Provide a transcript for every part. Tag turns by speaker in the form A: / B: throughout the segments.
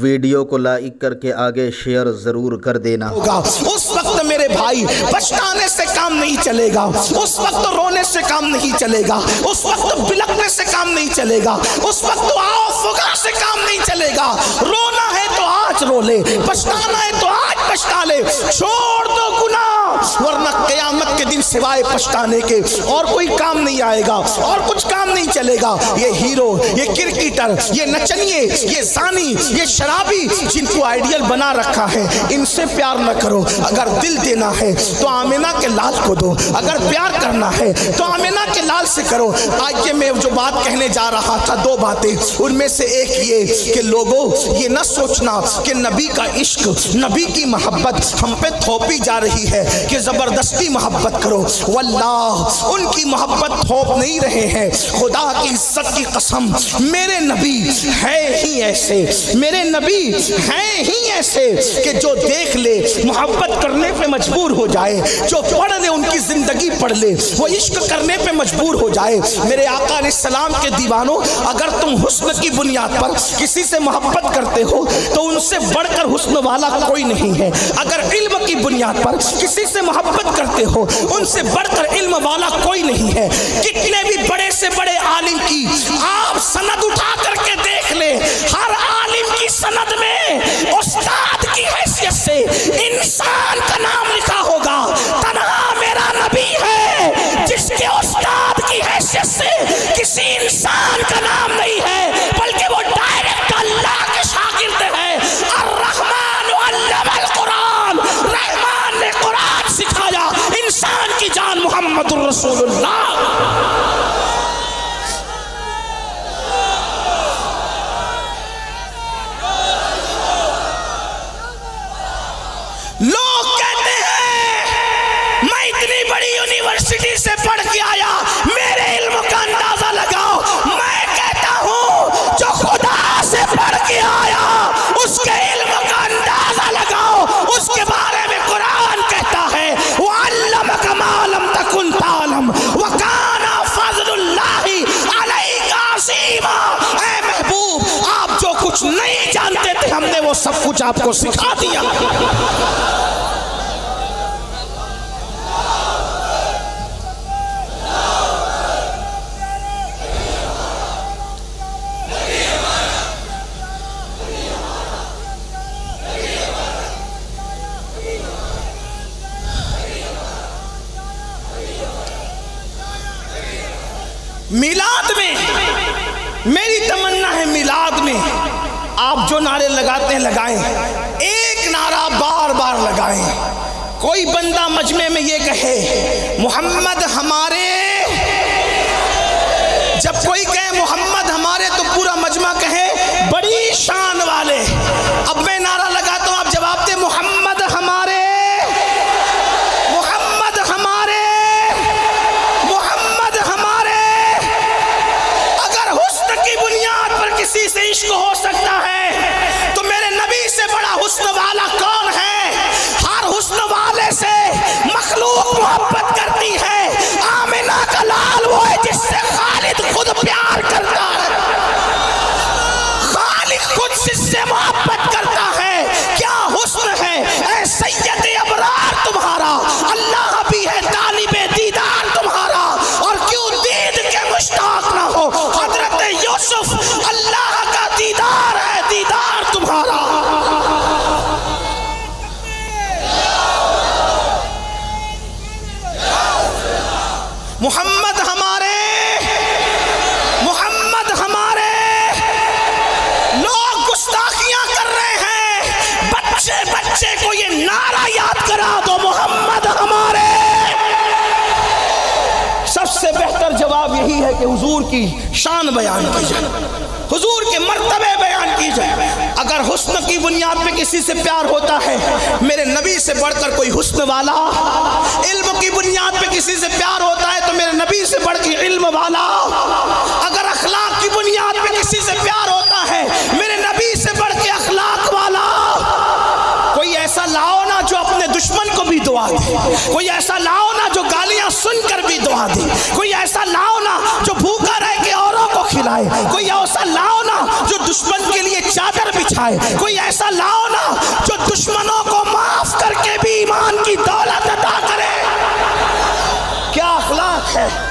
A: Video को like करके आगे शेयर ज़रूर कर देना।
B: होगा। उस वक्त मेरे भाई पछताने से काम नहीं चलेगा। उस वक्त रोने से काम नहीं चलेगा। उस वक्त बिलकने से काम नहीं चलेगा। उस वक्त आओ, फुगा से काम नहीं चलेगा। रोना है तो आज रो ले, पछताना है तो आज पछता ले छोड़ दो गुना वरना कयामत के दिन सिवाय पछताने के और कोई काम नहीं आएगा और कुछ काम नहीं चलेगा। ये हीरो, ये क्रिकेटर, ये नचनिए, ये जानी ये शराबी जिनको आइडियल बना रखा है, इनसे प्यार न करो। अगर दिल देना है तो आमिना के लाल को दो। अगर प्यार करना है तो आमिना के लाल से करो। आज ये मैं जो बात कहने जा रहा था, दो बातें। उनमें से एक ये कि लोगों, ये न सोचना कि नबी का इश्क, नबी की मोहब्बत हम पे थोपी जा रही है कि ज़बरदस्ती मोहब्बत करो। वल्लाह, उनकी मोहब्बत थोप नहीं रहे हैं। खुदा की इज़्ज़त की कसम, मेरे नबी है ही ऐसे। मेरे नबी हैं ही ऐसे कि जो देख ले, मोहब्बत करने पे मजबूर हो जाए, जो पढ़ ले, उनकी ज़िंदगी पढ़ ले, वो इश्क करने पे मजबूर हो जाए। मेरे आका सलाम के दीवानों, अगर तुम हुस्न की बुनियाद पर किसी से मोहब्बत करते हो तो उनसे बढ़कर हुस्न वाला कोई नहीं है। अगर इल्म की बुनियाद पर किसी से मोहब्बत करते हो, उनसे बढ़कर इल्म वाला कोई नहीं है। कितने भी बड़े से बड़े आलिम की आप सनद उठा करके देख ले, हर आलिम की सनद में उस्ताद की हैसियत से इंसान इंसान की जान वो सब कुछ आपको सिखा दिया। मिलाद में मेरी तमन्ना है मिलाद में। आप जो नारे लगाते हैं, लगाएँ। एक नारा बार बार लगाएँ। कोई बंदा मजमे में ये कहे, मोहम्मद हमारे जब कोई कहे, मोहम्मद हमारे तो पूरा मजमा कहे, बड़ी शान वाले हुजूर की शान बयान की जाए। हुजूर के मर्तबे बयान की जाए। अगर हुस्न की बुनियाद पे किसी से प्यार होता है, मेरे नबी से बढ़कर कोई हुस्न वाला, इल्म की बुनियाद पे किसी से प्यार होता है तो मेरे नबी से बढ़ के इल्म वाला। अगर अखलाक की बुनियाद पे किसी से प्यार होता है, मेरे नबी से बढ़ के अखलाक वाला। कोई ऐसा लाओ ना जो अपने दुश्मन को भी दुआ दे। कोई ऐसा लाओ ना जो गालियाँ सुनकर भी दुआ दे। कोई ऐसा लाओ ना जो खिलाए कोई ऐसा लाओ ना जो दुश्मन के लिए चादर बिछाए। कोई ऐसा लाओ ना जो दुश्मनों को माफ़ करके भी ईमान की दौलत अदा करे। क्या अखलाक है?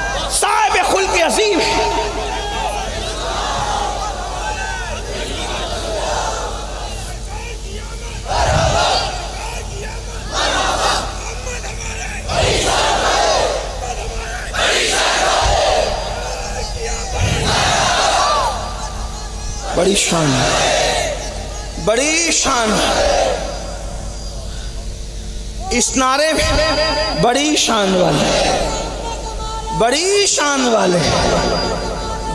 B: बड़ी शान बड़ी शान इस नारे में बड़ी शान वाले बड़ी शान वाले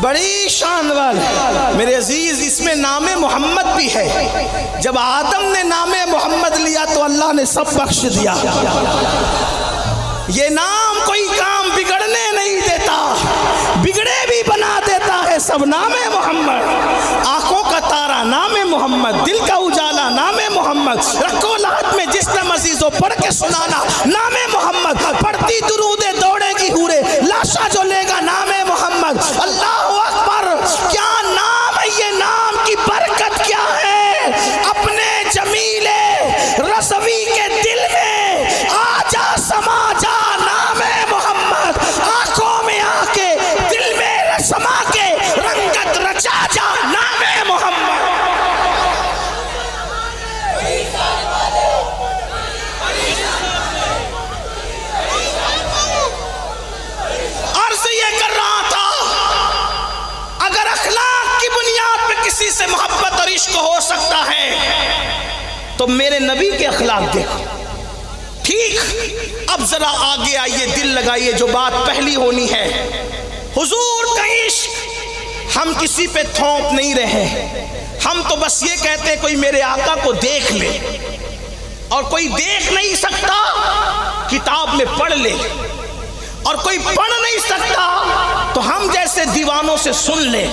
B: बड़ी शान वाले मेरे अज़ीज़, इसमें नामे मोहम्मद भी है। जब आदम ने नामे मोहम्मद लिया तो अल्लाह ने सब बख्श दिया। ये नाम कोई काम बिगड़ने नहीं देता बिगड़े भी बना देता है सब नामे मोहम्मद। आँखों का तारा नामे मोहम्मद, दिल का उजाला नामे मोहम्मद। रखो लात में जिसने मजीजों पढ़ के सुनाना, नामे मोहम्मद। पढ़ती दुरूदे, दौड़ेगी हूरे, लाशा जो लेगा नामे तो मेरे नबी के अखलाक देखो। ठीक, अब जरा आगे आइए, दिल लगाइए, जो बात पहली होनी है। हुजूर का इश्क हम किसी पे थोप नहीं रहे हम तो बस ये कहते हैं, कोई मेरे आका को देख ले। और कोई देख नहीं सकता, किताब में पढ़ ले। और कोई पढ़ नहीं सकता तो हम जैसे दीवानों से सुन ले।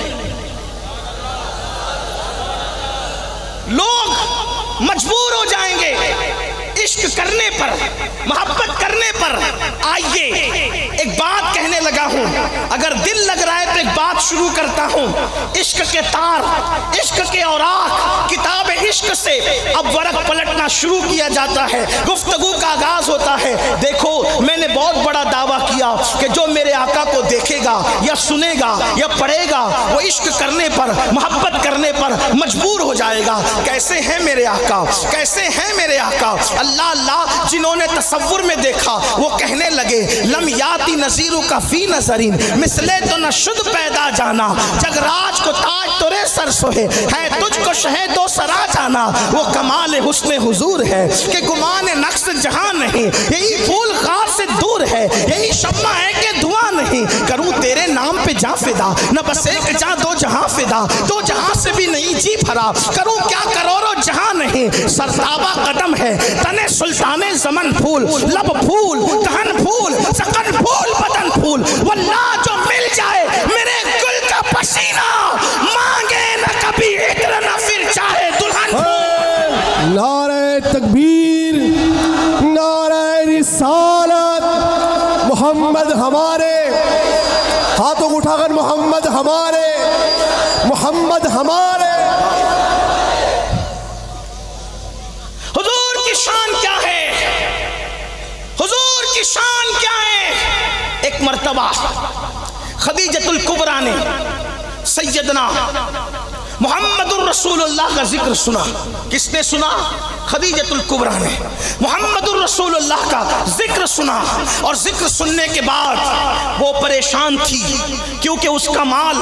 B: लोग मजबूर हो जाएँगे। इश्क करने पर, मोहब्बत करने पर आइए, एक बात कहने लगा हूँ। अगर दिल लग रहा है तो एक बात शुरू करता हूँ। इश्क के तार, इश्क के औराक किताब इश्क से अब वरक पलटना शुरू किया जाता है। गुफ्तगु का आगाज़ होता है। देखो, मैंने बहुत बड़ा दावा किया कि जो मेरे आका को देखेगा या सुनेगा या पढ़ेगा, वो इश्क करने पर, मोहब्बत करने पर मजबूर हो जाएगा। कैसे हैं मेरे आका? कैसे हैं मेरे आका? अल्लाह अल्लाह जिन्होंने तस्वुर में देखा, वो कहने लगे, लम याती नजीरों का फ़ी नजरीन, मिसले तो न शुद्ध पैदा जाना जगराज को ताज तुरे सर सोहे, है तुझको शहे दो सरा जाना, वो कमाल हुस्न हुजूर है, कि गुमान नक्श जहाँ नहीं, यही फूल खार से दूर है, यही शम्मा है कि धुआँ नहीं, करूँ तेरे नाम पे जा फिदा, न बस एक जा, दो जहाँ फिदा, दो जहाँ से भी नहीं जी भरा, करूँ क्या करोड़ों जहाँ नहीं, सरताबा कदम है तने सुल्ताने जमन फूल लब फूल दहन फूल सकन फूल। मर्तबा खदीजतुल कुबरा ने सैदना मोहम्मद का ज़िक्र सुना। किसने सुना? खदीजतुल कुबरा ने मोहम्मद का ज़िक्र सुना। और ज़िक्र सुनने के बाद वो परेशान थी, क्योंकि उसका माल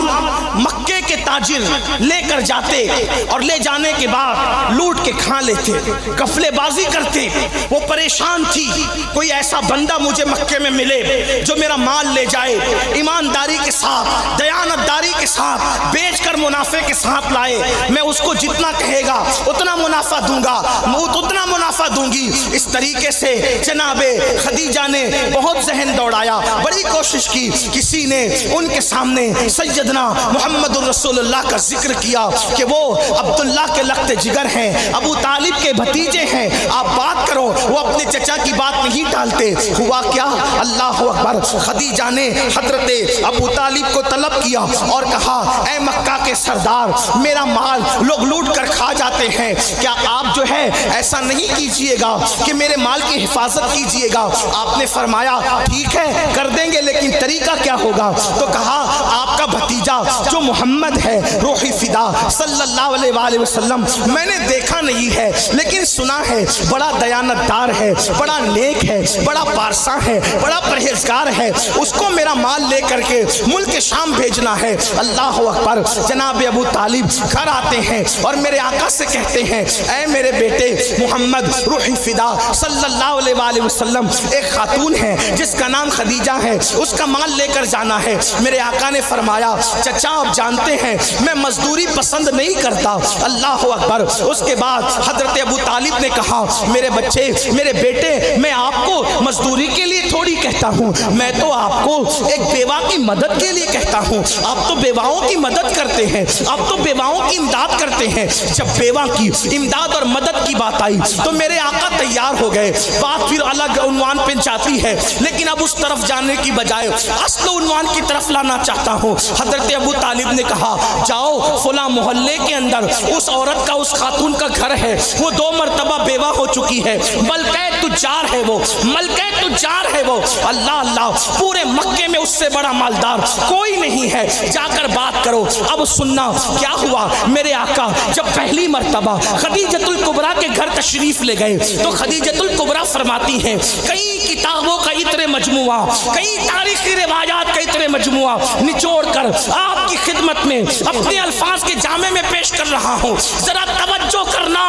B: मक्के के ताजिर लेकर जाते और ले जाने के बाद लूट के खा लेते कफलेबाजी करते। वो परेशान थी, कोई ऐसा बंदा मुझे मक्के में मिले जो मेरा माल ले जाए, ईमानदारी के साथ, दयानतदारी के साथ, बेचकर मुनाफे के साथ लाए। मैं उसको जितना कहेगा, उतना मुनाफा दूँगा मैं उतना मुनाफा दूँगी। इस तरीके से जनाबे खदीजा ने बहुत जहन दौड़ाया, बड़ी कोशिश की, किसी ने उनके सामने सैयदना मोहम्मद रसूलुल्लाह का ज़िक्र किया कि वो अब्दुल्ला के लगते जिगर हैं, अबू तालिब के भतीजे हैं। आप बात करो, वो अपने चचा की बात नहीं टालते। हुआ क्या? अल्लाह अकबर। खदीजा ने हज़रत अबू तालिब को तलब किया और कहा, ए मक्का के सरदार, मेरा माल लोग लूट कर खा जाते हैं। क्या आप जो है ऐसा नहीं कीजिएगा कि मेरे माल की हिफाजत कीजिएगा? आपने फरमाया, ठीक है, कर देंगे, लेकिन तरीका क्या होगा? तो कहा, आपका भतीजा, जो मोहम्मद है, रोही फिदा, सल्लल्लाहु अलैहि वसल्लम। मैंने देखा नहीं है, लेकिन सुना है, बड़ा दयानतदार है, बड़ा नेक है, बड़ा पारसा है, बड़ा परहेजगार है। उसको मेरा माल लेकर के मुल्क शाम भेजना है। अल्लाह अकबर। जनाब अबू तालिब घर आते हैं और मेरे आका से कहते हैं, ऐ मेरे बेटे मोहम्मद, रूही फिदा, सल्लल्लाहु अलैहि वसल्लम, एक खातून है, जिसका नाम खदीजा है, उसका माल लेकर जाना है। मेरे आका ने फरमाया, चचा, आप जानते हैं, मैं मजदूरी पसंद नहीं करता। अल्लाह अकबर। उसके बाद हज़रत अबू तालिब ने कहा, मेरे बच्चे, मेरे बेटे, मैं आपको मजदूरी के लिए थोड़ी कहता हूँ। मैं तो आपको एक बेवा की मदद के लिए कहता हूँ। आप तो बेवाओं की मदद करते हैं। आप तो बेवाओं की इमदाद करते हैं। जब बेवा की इमदाद और मदद की बात आई तो मेरे आका तैयार हो गए। बात फिर अलग उनवान पे जाती है। लेकिन अब उस तरफ़ जाने की बजाय असल उनवान की तरफ़ लाना चाहता हूँ। हज़रत अबू तालिब ने कहा जाओ, फुला मोहल्ले के अंदर, उस औरत का, उस खातून का घर है। वो दो मरतबा बेवा हो चुकी है। मलकै तुजार है वो मलकै तुजार है वो। अल्लाह अल्लाह, पूरे मक्के में उससे बड़ा मालदार कोई नहीं है। जाकर बात करो। अब सुनना, क्या हुआ? मेरे आका, जब पहली मरतबा खदीजतुल कुबरा के घर तशरीफ़ ले गए तो खदीजतुल कुबरा फरमाती हैं, कई किताबों का इतने मजमुआ, कई तारीखी रिवायात का इतने मजमुआ निचोड़ कर आपकी खिदमत में अपने अल्फाज के जामे में पेश कर रहा हूँ। जरा तवज्जो करना।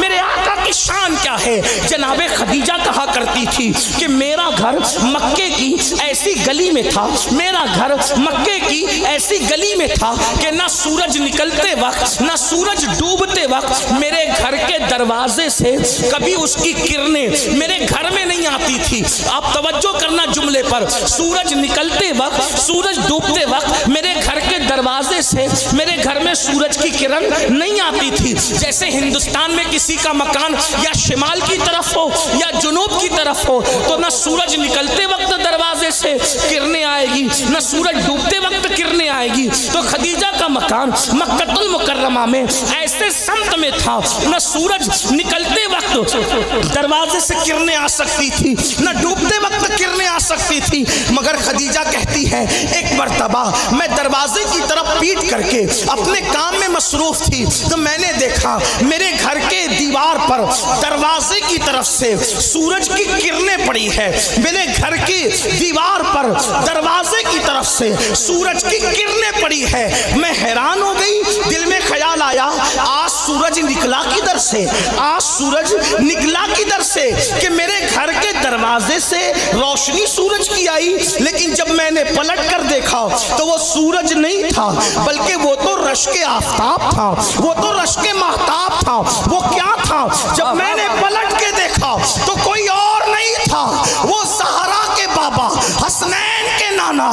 B: मेरे आका की शान क्या है? जनाबे खदीजा कहा करती थी कि मेरा घर मक्के की ऐसी गली में था। मेरा घर मक्के की ऐसी गली में था कि ना सूरज निकलते वक्त, ना सूरज डूबते वक्त मेरे घर के दरवाजे से कभी उसकी किरणें मेरे घर में नहीं आती थी। आप तवज्जो करना जुमले पर। सूरज निकलते वक्त, सूरज डूबते वक्त मेरे घर के दरवाजे से मेरे घर में सूरज की किरण नहीं आती थी। जैसे हिंदुस्तान में किसी का मकान या शिमाल की तरफ़ हो, या जुनूब की तरफ़ हो तो ना सूरज निकलते वक्त दरवाजे से किरणें आएगी, ना सूरज डूबते वक्त किरणें आएगी। तो खदीजा का मकान मक्कतुल मुकर्रमा में ऐसे संत में था, ना सूरज निकलते वक्त दरवाजे से किरणें आ सकती थी, ना डूबते वक्त किरणें आ सकती थी। मगर खदीजा कहती है, एक मरतबा, मैं दरवाजे की तरफ़ पीट करके अपने काम में मसरूफ थी। तो मैंने देखा, मेरे घर के दीवार पर दरवाजे की तरफ़ से सूरज की किरणें पड़ी है। मेरे घर की दीवार पर दरवाजे की तरफ़ से सूरज की किरणें पड़ी है। मैं हैरान हो गई, दिल में ख्याल आया, आज सूरज निकला किधर से? आज सूरज निकला किधर से? कि मेरे घर के दरवाजे से रोशनी सूरज की आई, लेकिन जब मैंने पलट कर देखा तो वो सूरज नहीं था, बल्कि वो तो रश के आफ्ताब था, वो तो रश के महताब था, वो क्या था? जब मैंने पलट के देखा तो कोई और नहीं था। वो सहारा के बाबा हसनैन के नाना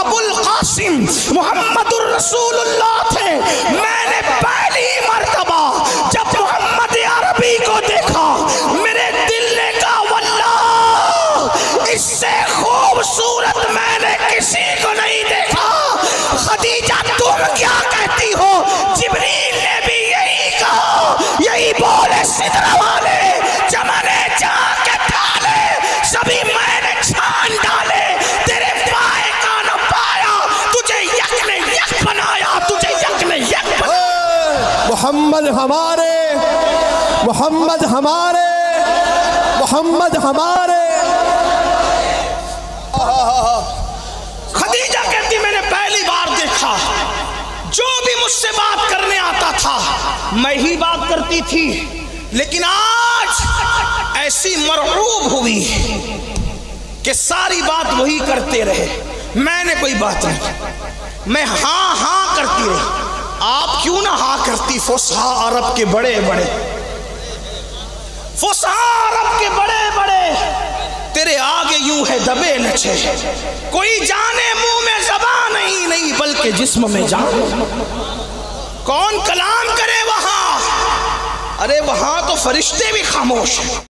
B: अबुल कासिम मोहम्मद रसूलुल्लाह थे। मैंने पहली मर्तबा
C: मोहम्मद हमारे मोहम्मद हमारे मोहम्मद हमारे।
B: खदीजा कहती, मैंने पहली बार देखा। जो भी मुझसे बात करने आता था, मैं ही बात करती थी। लेकिन आज ऐसी मरहूब हुई कि सारी बात वही करते रहे। मैंने कोई बात नहीं। मैं हाँ हाँ करती रही। आप क्यों ना हा करती? फुसहा अरब के बड़े बड़े। फुसहा अरब के बड़े बड़े। तेरे आगे यूँ है दबे नचे। कोई जाने मुँह में जबा नहीं नहीं, बल्कि जिस्म में जान। कौन कलाम करे वहाँ? अरे वहाँ तो फरिश्ते भी खामोश हैं।